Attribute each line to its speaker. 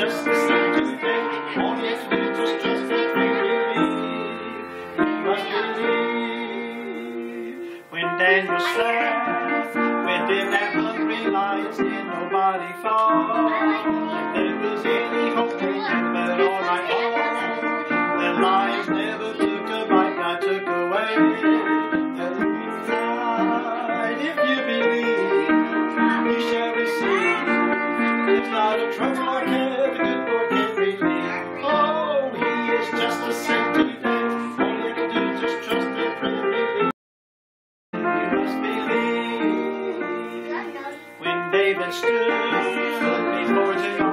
Speaker 1: Just the same, as just believe. Must believe. When realized nobody there was any hope to but all never took a bite, I took away. The light, if you believe, you shall receive. It's not a trouble, When David stood before the